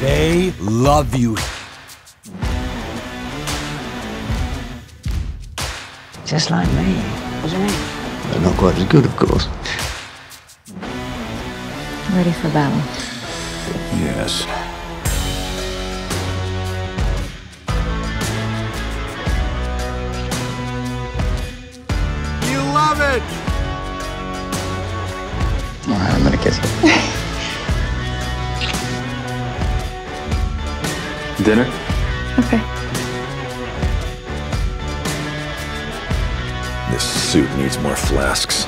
They love you. Just like me, wasn't he? They're not quite as good, of course. Ready for battle. Yes. You love it! All right, I'm gonna kiss you. Dinner? Okay. This suit needs more flasks.